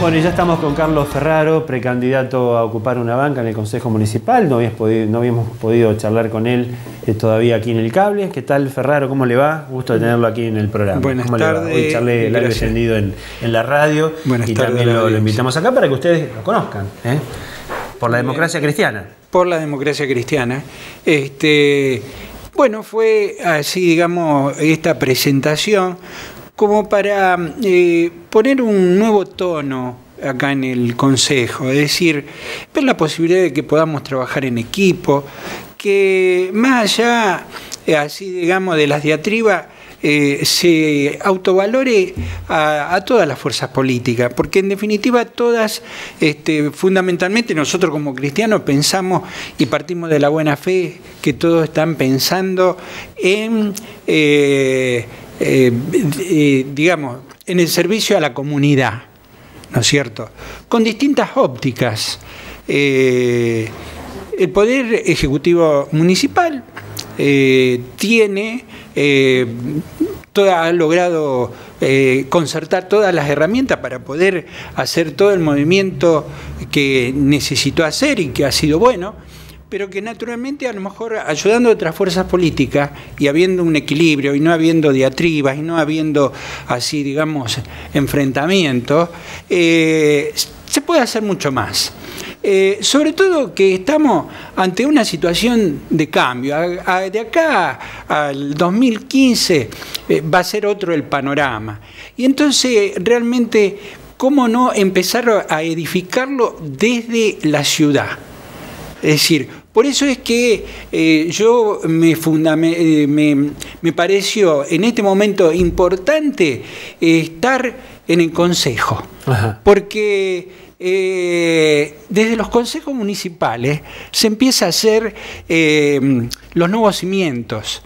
Bueno, y ya estamos con Carlos Ferraro, precandidato a ocupar una banca en el Consejo Municipal. No, no habíamos podido charlar con él eh, todavía aquí en el cable. ¿Qué tal, Ferraro? ¿Cómo le va? Gusto de tenerlo aquí en el programa. Buenas ¿Cómo tardes. Le va? Hoy charlé largo encendido en, en, la radio. Buenas y también lo, lo, invitamos acá para que ustedes lo conozcan. ¿eh? Por la democracia cristiana. Por la democracia cristiana. Este, bueno, fue así, digamos, esta presentación como para eh, poner un nuevo tono acá en el Consejo, es decir, ver la posibilidad de que podamos trabajar en equipo, que más allá, eh, así digamos, de las diatribas, eh, se autovalore a, todas las fuerzas políticas, porque en definitiva todas, este, fundamentalmente nosotros como cristianos pensamos y partimos de la buena fe que todos están pensando en... eh, eh, digamos, en el servicio a la comunidad, ¿no es cierto? Con distintas ópticas. Eh, el Poder Ejecutivo Municipal tiene, ha logrado concertar todas las herramientas para poder hacer todo el movimiento que necesitó hacer y que ha sido bueno pero que naturalmente a lo mejor ayudando a otras fuerzas políticas y habiendo un equilibrio y no habiendo diatribas y no habiendo así, digamos, enfrentamientos, eh, se puede hacer mucho más. Eh, sobre todo que estamos ante una situación de cambio. De acá al 2015 eh, va a ser otro el panorama. Y entonces realmente, ¿cómo no empezar a edificarlo desde la ciudad? Es decir, por eso es que eh, yo me, me, me, me, pareció en este momento importante eh, estar en el Consejo, Ajá. porque eh, desde los consejos municipales se empieza a hacer los nuevos cimientos.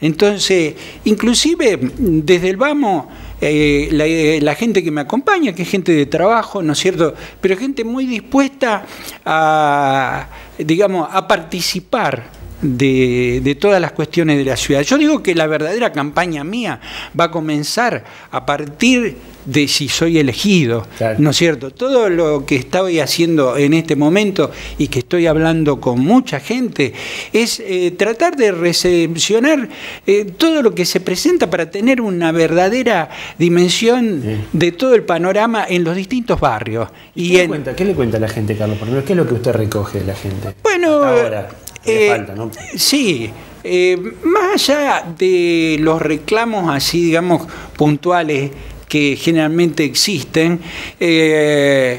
Entonces, inclusive desde el vamos, eh, la, la, gente que me acompaña, que es gente de trabajo, ¿no es cierto? Pero gente muy dispuesta a, digamos, a participar de, de, todas las cuestiones de la ciudad. Yo digo que la verdadera campaña mía va a comenzar a partir de si soy elegido, claro. ¿no es cierto? Todo lo que estoy haciendo en este momento y que estoy hablando con mucha gente es eh, tratar de recepcionar eh, todo lo que se presenta para tener una verdadera dimensión sí. de todo el panorama en los distintos barrios. ¿Y, qué, en... le cuenta, qué le cuenta a la gente, Carlos? ¿Qué es lo que usted recoge de la gente? Bueno, ahora, eh, falta, ¿no? sí. Eh, más allá de los reclamos así, digamos, puntuales que generalmente existen, eh,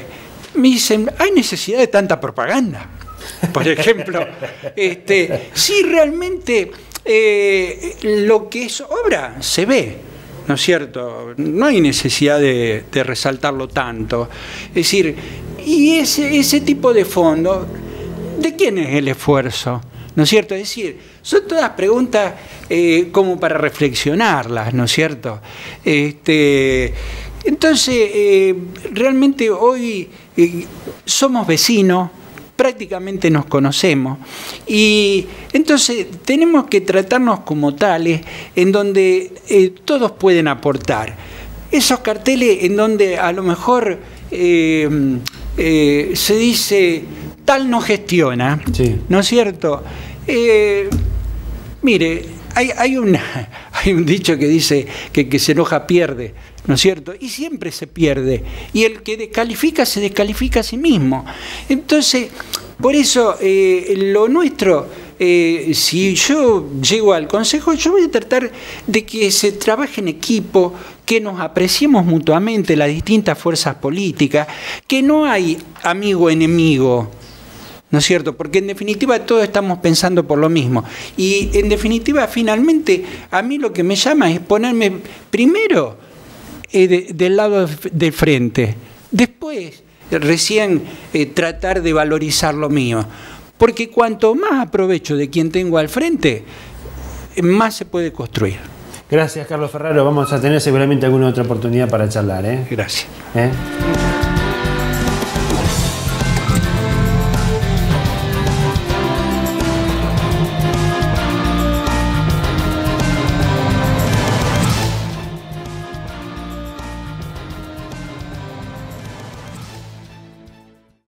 me dicen, hay necesidad de tanta propaganda. Por ejemplo, este, si realmente eh, lo que es obra se ve, ¿no es cierto? No hay necesidad de, de resaltarlo tanto. Es decir, y ese, ese tipo de fondo, ¿de quién es el esfuerzo? ¿No es cierto? Es decir, son todas preguntas eh, como para reflexionarlas, ¿no es cierto? Este, entonces, eh, realmente hoy eh, somos vecinos, prácticamente nos conocemos y entonces tenemos que tratarnos como tales en donde todos pueden aportar. Esos carteles en donde a lo mejor se dice tal no gestiona, Sí. ¿no es cierto? Eh, mire, hay, hay, una, hay un dicho que dice que que se enoja pierde, ¿no es cierto? Y siempre se pierde. Y el que descalifica se descalifica a sí mismo. Entonces, por eso eh, lo nuestro, eh, si yo llego al consejo, yo voy a tratar de que se trabaje en equipo, que nos apreciemos mutuamente las distintas fuerzas políticas, que no hay amigo-enemigo. ¿No es cierto? Porque en definitiva todos estamos pensando por lo mismo. Y en definitiva, finalmente, a mí lo que me llama es ponerme primero eh, de, del lado del frente. Después, recién eh, tratar de valorizar lo mío. Porque cuanto más aprovecho de quien tengo al frente, más se puede construir. Gracias, Carlos Ferraro. Vamos a tener seguramente alguna otra oportunidad para charlar. ¿eh? Gracias. ¿Eh?